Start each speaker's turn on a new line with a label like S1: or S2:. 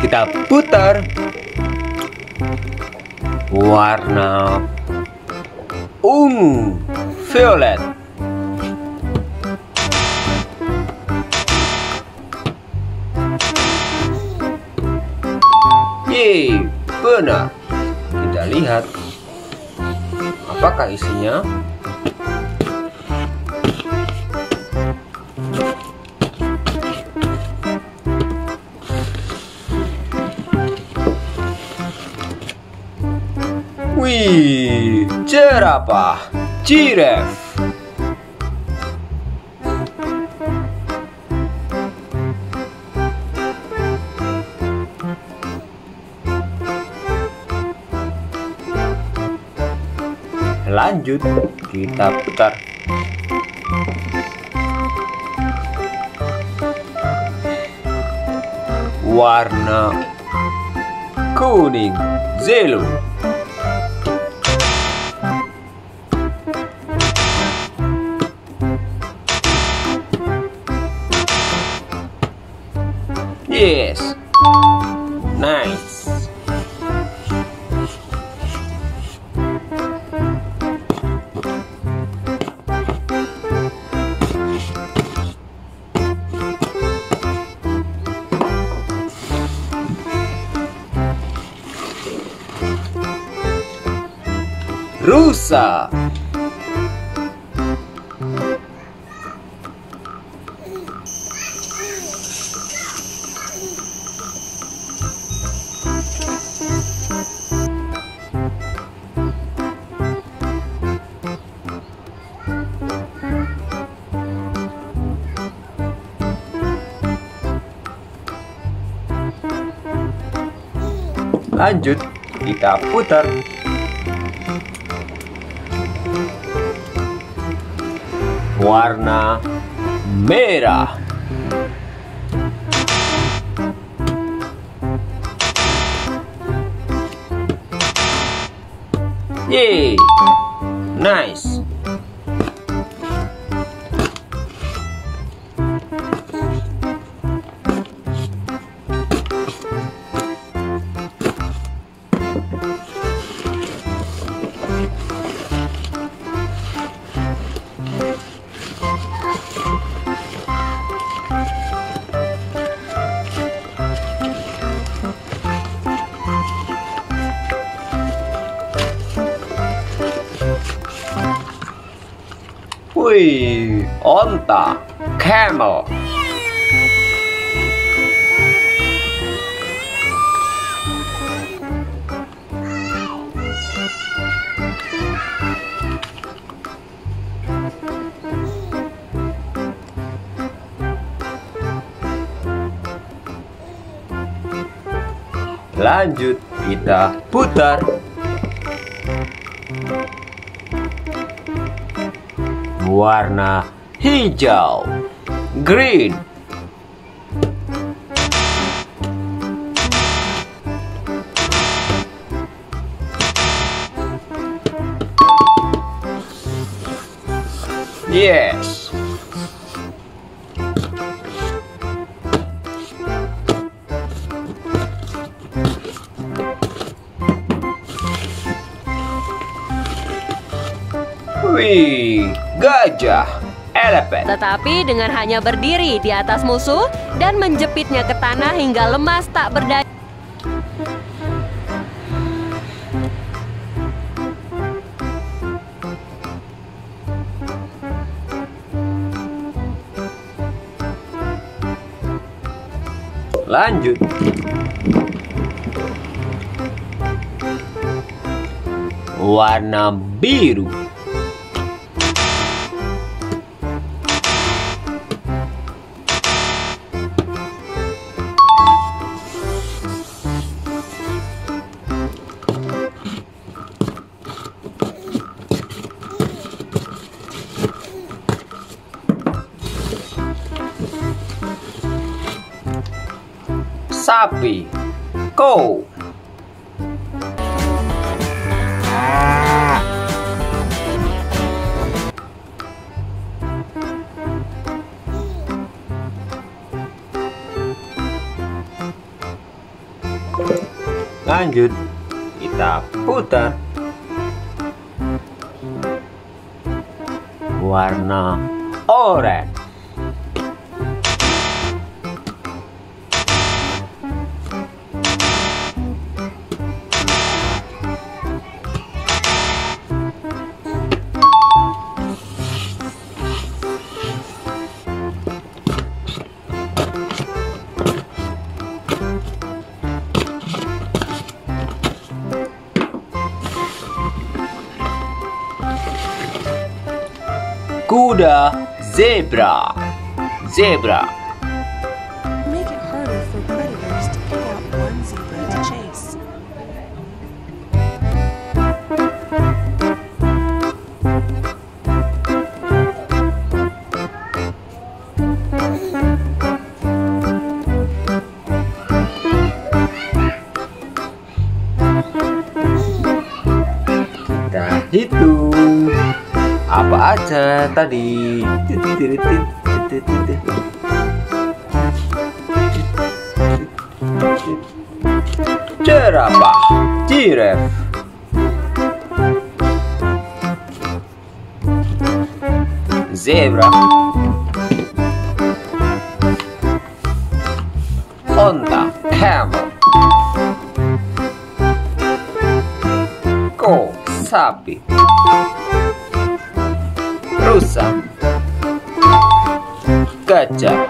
S1: kita putar warna ungu violet Yeay, benar. Kita lihat apakah isinya. Jerapah, jiref. Lanjut, kita putar. Warna kuning, zelo. Yes. Nice. Rusa. Lanjut, kita putar. Warna merah. Yeay, nice. Wih, onta, camel. Lanjut, kita putar. Warna hijau green. Yes. Wih, gajah, elephant.
S2: Tetapi dengan hanya berdiri di atas musuh dan menjepitnya ke tanah hingga lemas tak berdaya.
S1: Lanjut. Warna biru. Sapi. Go. Lanjut, kita putar. Warna oranye. Kuda zebra. Zebra.
S3: Make it harder for predators to pick out one zebra to chase.
S1: Kita hitung apa aja tadi. Jerapah, giraffe, zebra, onta, camel, ko, sapi, rusa, gajah,